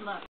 Look